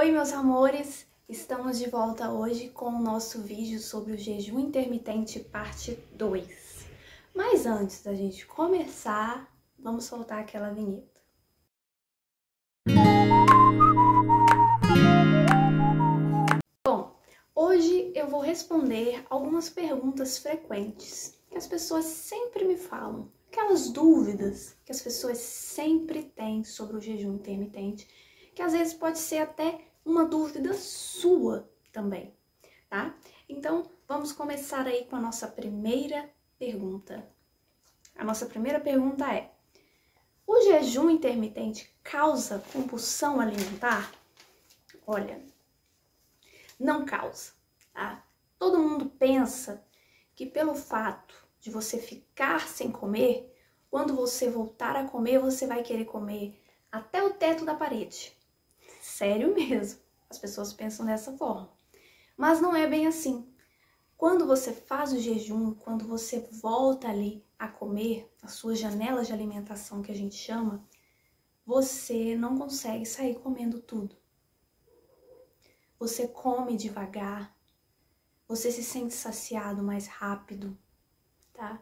Oi, meus amores! Estamos de volta hoje com o nosso vídeo sobre o jejum intermitente parte 2. Mas antes da gente começar, vamos soltar aquela vinheta. Bom, hoje eu vou responder algumas perguntas frequentes que as pessoas sempre me falam, aquelas dúvidas que as pessoas sempre têm sobre o jejum intermitente que às vezes pode ser até uma dúvida sua também, tá? Então, vamos começar aí com a nossa primeira pergunta. A nossa primeira pergunta é: o jejum intermitente causa compulsão alimentar? Olha, não causa, tá? Todo mundo pensa que pelo fato de você ficar sem comer, quando você voltar a comer, você vai querer comer até o teto da parede. Sério mesmo. As pessoas pensam dessa forma. Mas não é bem assim. Quando você faz o jejum, quando você volta ali a comer, a sua janela de alimentação que a gente chama, você não consegue sair comendo tudo. Você come devagar, você se sente saciado mais rápido, tá?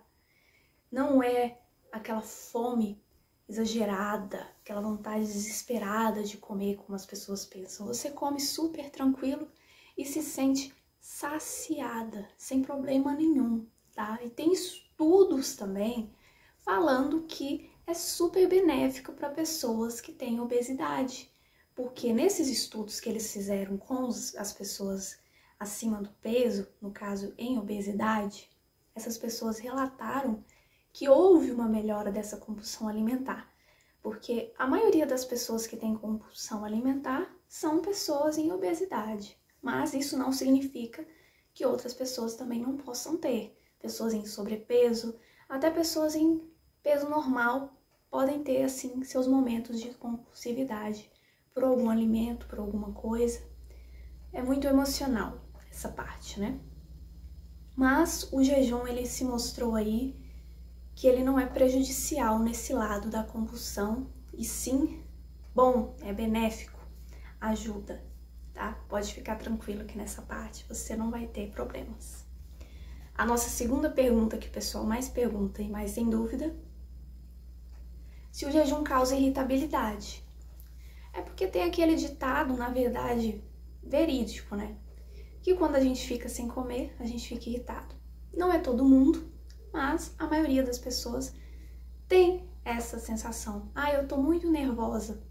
Não é aquela fome exagerada, aquela vontade desesperada de comer, como as pessoas pensam. Você come super tranquilo e se sente saciada, sem problema nenhum, tá? E tem estudos também falando que é super benéfico para pessoas que têm obesidade, porque nesses estudos que eles fizeram com as pessoas acima do peso, no caso em obesidade, essas pessoas relataram que houve uma melhora dessa compulsão alimentar, porque a maioria das pessoas que têm compulsão alimentar são pessoas em obesidade, mas isso não significa que outras pessoas também não possam ter. Pessoas em sobrepeso, até pessoas em peso normal podem ter assim seus momentos de compulsividade por algum alimento, por alguma coisa. É muito emocional essa parte, né? Mas o jejum ele se mostrou aí que ele não é prejudicial nesse lado da compulsão e sim bom, é benéfico, ajuda, tá? Pode ficar tranquilo que nessa parte você não vai ter problemas. A nossa segunda pergunta que o pessoal mais pergunta e mais tem dúvida, se o jejum causa irritabilidade. É porque tem aquele ditado, na verdade, verídico, né? Que quando a gente fica sem comer, a gente fica irritado. Não é todo mundo, mas a maioria das pessoas tem essa sensação. Ah, eu tô muito nervosa.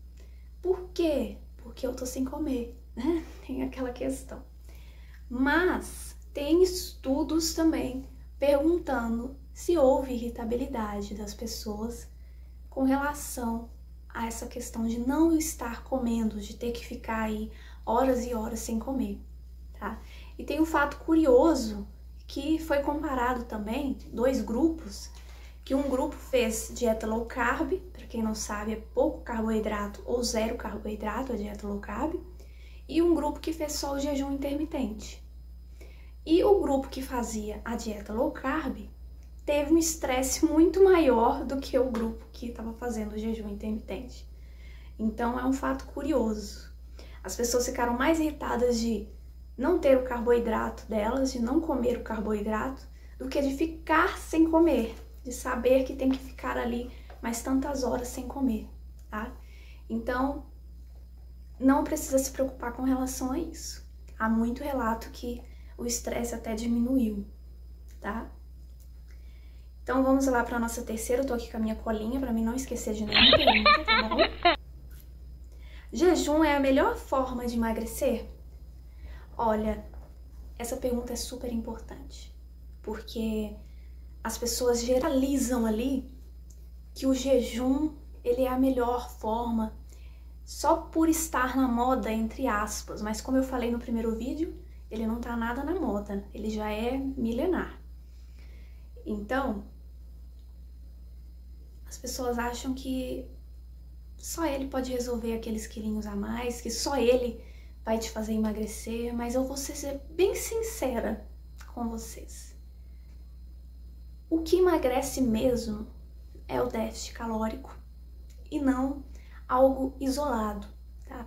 Por quê? Porque eu tô sem comer, né? Tem aquela questão. Mas tem estudos também perguntando se houve irritabilidade das pessoas com relação a essa questão de não estar comendo, de ter que ficar aí horas e horas sem comer, tá? E tem um fato curioso que foi comparado também dois grupos, que um grupo fez dieta low carb, para quem não sabe, é pouco carboidrato ou zero carboidrato, a dieta low carb, e um grupo que fez só o jejum intermitente. E o grupo que fazia a dieta low carb teve um estresse muito maior do que o grupo que estava fazendo o jejum intermitente. Então é um fato curioso. As pessoas ficaram mais irritadas de não ter o carboidrato delas, de não comer o carboidrato, do que de ficar sem comer, de saber que tem que ficar ali mais tantas horas sem comer, tá? Então, não precisa se preocupar com relação a isso. Há muito relato que o estresse até diminuiu, tá? Então vamos lá para nossa terceira. Eu tô aqui com a minha colinha para mim não esquecer de nenhuma pergunta, tá bom? Jejum é a melhor forma de emagrecer? Olha, essa pergunta é super importante, porque as pessoas generalizam ali que o jejum ele é a melhor forma só por estar na moda entre aspas, mas como eu falei no primeiro vídeo, ele não tá nada na moda, ele já é milenar. Então, as pessoas acham que só ele pode resolver aqueles quilinhos a mais, que só ele vai te fazer emagrecer, mas eu vou ser bem sincera com vocês. O que emagrece mesmo é o déficit calórico e não algo isolado, tá?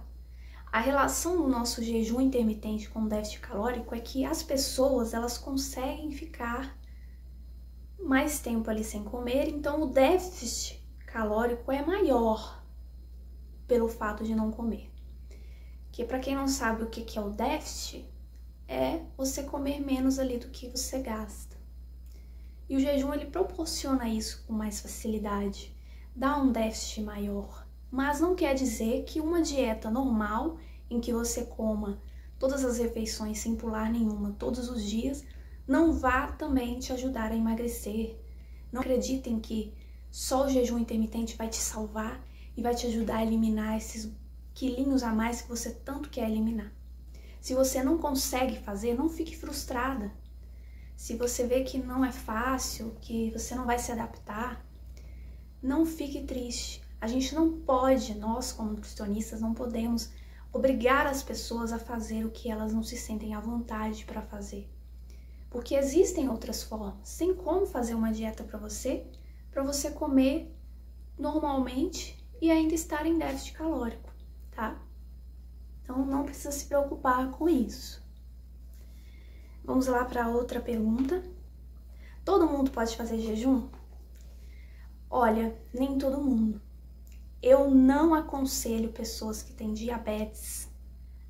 A relação do nosso jejum intermitente com o déficit calórico é que as pessoas elas conseguem ficar mais tempo ali sem comer, então o déficit calórico é maior pelo fato de não comer. Que para quem não sabe o que é o déficit, é você comer menos ali do que você gasta. E o jejum ele proporciona isso com mais facilidade, dá um déficit maior. Mas não quer dizer que uma dieta normal, em que você coma todas as refeições sem pular nenhuma todos os dias, não vá também te ajudar a emagrecer. Não acreditem que só o jejum intermitente vai te salvar e vai te ajudar a eliminar esses quilinhos a mais que você tanto quer eliminar. Se você não consegue fazer, não fique frustrada. Se você vê que não é fácil, que você não vai se adaptar, não fique triste. A gente não pode, nós como nutricionistas, não podemos obrigar as pessoas a fazer o que elas não se sentem à vontade para fazer. Porque existem outras formas. Tem como fazer uma dieta para você, para você comer normalmente e ainda estar em déficit calórico, tá? Então não precisa se preocupar com isso. Vamos lá para outra pergunta. Todo mundo pode fazer jejum? Olha, nem todo mundo. Eu não aconselho pessoas que têm diabetes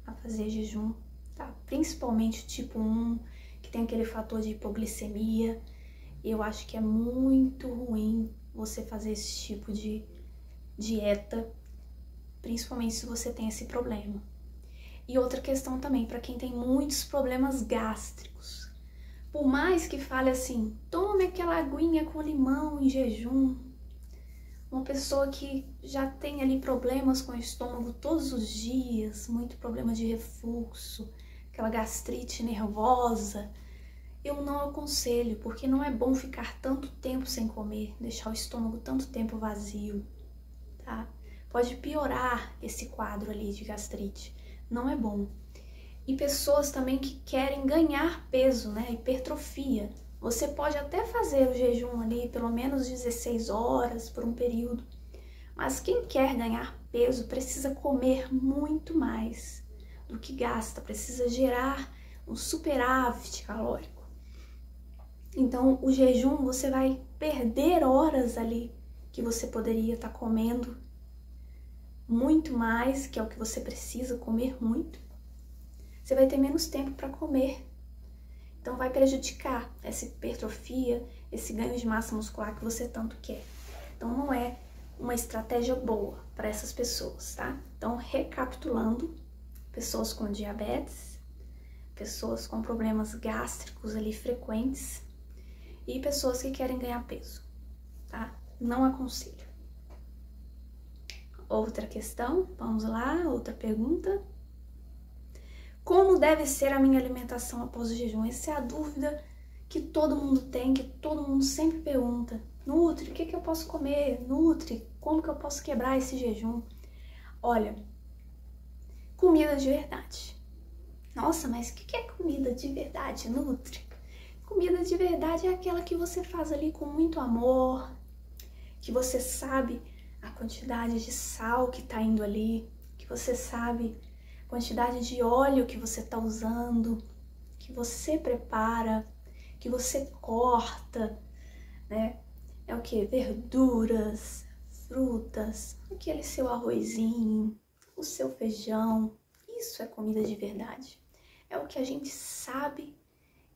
a fazer jejum, tá? Principalmente tipo 1, que tem aquele fator de hipoglicemia. Eu acho que é muito ruim você fazer esse tipo de dieta, principalmente se você tem esse problema. E outra questão também, para quem tem muitos problemas gástricos. Por mais que fale assim, tome aquela aguinha com limão em jejum. Uma pessoa que já tem ali problemas com o estômago todos os dias, muito problema de refluxo, aquela gastrite nervosa, eu não aconselho, porque não é bom ficar tanto tempo sem comer, deixar o estômago tanto tempo vazio, tá? Pode piorar esse quadro ali de gastrite não é bom. E pessoas também que querem ganhar peso, né? Hipertrofia. Você pode até fazer o jejum ali pelo menos 16 horas por um período, mas quem quer ganhar peso precisa comer muito mais do que gasta, precisa gerar um superávit calórico. Então, o jejum você vai perder horas ali que você poderia estar tá comendo muito mais, que é o que você precisa, comer muito, você vai ter menos tempo para comer. Então vai prejudicar essa hipertrofia, esse ganho de massa muscular que você tanto quer. Então não é uma estratégia boa para essas pessoas, tá? Então, recapitulando, pessoas com diabetes, pessoas com problemas gástricos ali frequentes e pessoas que querem ganhar peso, tá? Não aconselho. Outra questão, vamos lá, outra pergunta. Como deve ser a minha alimentação após o jejum? Essa é a dúvida que todo mundo tem, que todo mundo sempre pergunta. Nutri, o que, que eu posso comer? Nutri, como que eu posso quebrar esse jejum? Olha, comida de verdade. Nossa, mas o que, que é comida de verdade, Nutri? Comida de verdade é aquela que você faz ali com muito amor, que você sabe a quantidade de sal que está indo ali, que você sabe a quantidade de óleo que você está usando, que você prepara, que você corta, né? É o que? Verduras, frutas, aquele seu arrozinho, o seu feijão. Isso é comida de verdade. É o que a gente sabe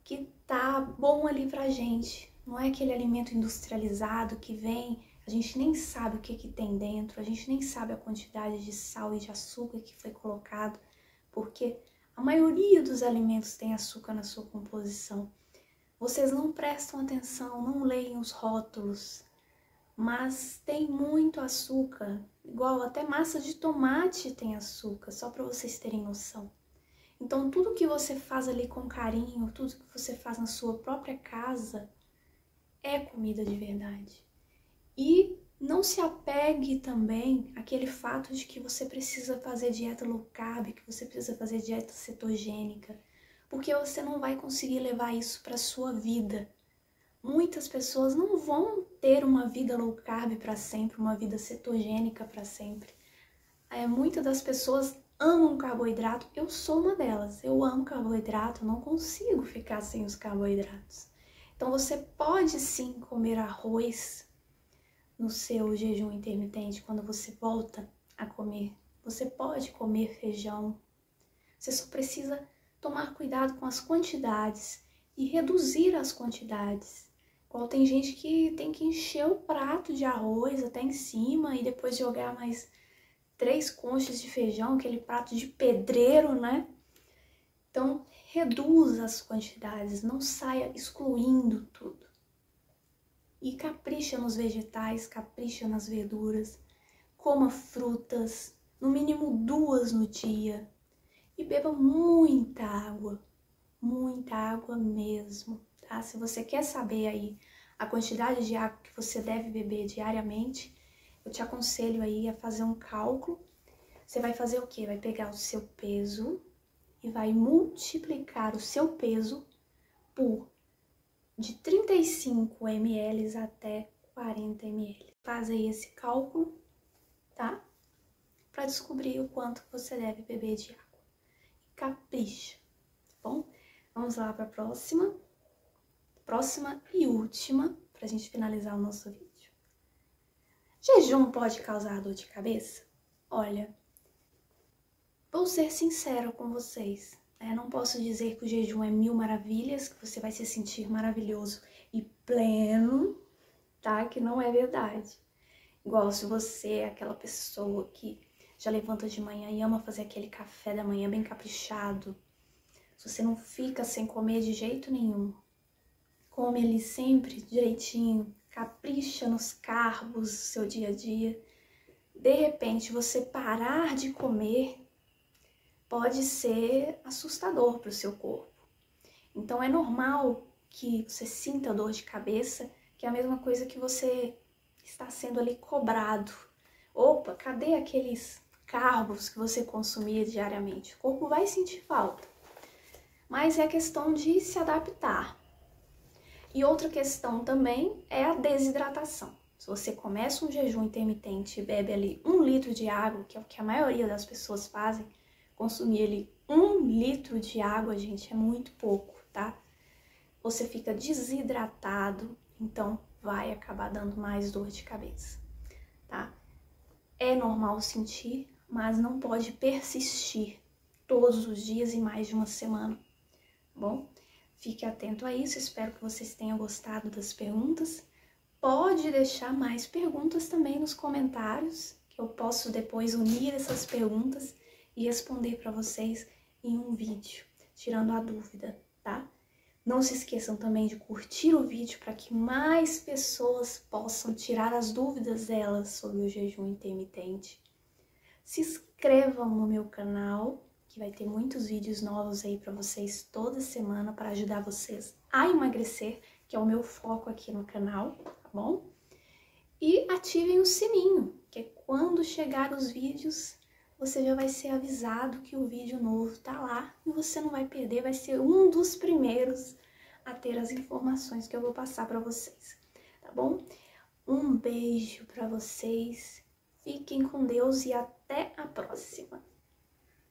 que tá bom ali pra gente. Não é aquele alimento industrializado que vem a gente nem sabe o que, que tem dentro, a gente nem sabe a quantidade de sal e de açúcar que foi colocado, porque a maioria dos alimentos tem açúcar na sua composição. Vocês não prestam atenção, não leem os rótulos, mas tem muito açúcar, igual até massa de tomate tem açúcar, só para vocês terem noção. Então, tudo que você faz ali com carinho, tudo que você faz na sua própria casa, é comida de verdade. E não se apegue também àquele fato de que você precisa fazer dieta low carb, que você precisa fazer dieta cetogênica, porque você não vai conseguir levar isso para sua vida. Muitas pessoas não vão ter uma vida low carb para sempre, uma vida cetogênica para sempre. É, muitas das pessoas amam carboidrato, eu sou uma delas. Eu amo carboidrato, não consigo ficar sem os carboidratos. Então você pode sim comer arroz no seu jejum intermitente quando você volta a comer. Você pode comer feijão. Você só precisa tomar cuidado com as quantidades e reduzir as quantidades. Igual tem gente que tem que encher o prato de arroz até em cima e depois jogar mais três conchas de feijão, aquele prato de pedreiro, né? Então, reduza as quantidades, não saia excluindo tudo. E capricha nos vegetais, capricha nas verduras, coma frutas, no mínimo duas no dia. E beba muita água, muita água mesmo, tá? Se você quer saber aí a quantidade de água que você deve beber diariamente, eu te aconselho aí a fazer um cálculo. Você vai fazer o quê? Vai pegar o seu peso e vai multiplicar o seu peso por de 35 ml até 40 ml. Faz aí esse cálculo, tá? Para descobrir o quanto você deve beber de água. Capricha, tá bom? Vamos lá para a próxima. Próxima e última, para a gente finalizar o nosso vídeo. Jejum pode causar dor de cabeça? Olha, vou ser sincero com vocês. Né? Não posso dizer que o jejum é mil maravilhas, que você vai se sentir maravilhoso e pleno, tá? Que não é verdade. Igual se você é aquela pessoa que já levanta de manhã e ama fazer aquele café da manhã bem caprichado. Se você não fica sem comer de jeito nenhum, come ele sempre direitinho, capricha nos carbos do seu dia a dia. De repente, você parar de comer pode ser assustador para o seu corpo. Então, é normal que você sinta dor de cabeça, que é a mesma coisa que você está sendo ali cobrado. Opa, cadê aqueles carbos que você consumia diariamente? O corpo vai sentir falta. Mas é questão de se adaptar. E outra questão também é a desidratação. Se você começa um jejum intermitente e bebe ali um litro de água, que é o que a maioria das pessoas fazem, consumir ali um litro de água, gente, é muito pouco, tá? Você fica desidratado, então vai acabar dando mais dor de cabeça, tá? É normal sentir, mas não pode persistir todos os dias e mais de uma semana, tá bom? Fique atento a isso, espero que vocês tenham gostado das perguntas. Pode deixar mais perguntas também nos comentários, que eu posso depois unir essas perguntas e responder para vocês em um vídeo, tirando a dúvida, tá? Não se esqueçam também de curtir o vídeo para que mais pessoas possam tirar as dúvidas delas sobre o jejum intermitente. Se inscrevam no meu canal que vai ter muitos vídeos novos aí para vocês toda semana para ajudar vocês a emagrecer, que é o meu foco aqui no canal, tá bom? E ativem o sininho, que é quando chegar os vídeos, você já vai ser avisado que o vídeo novo tá lá e você não vai perder, vai ser um dos primeiros a ter as informações que eu vou passar para vocês, tá bom? Um beijo para vocês, fiquem com Deus e até a próxima!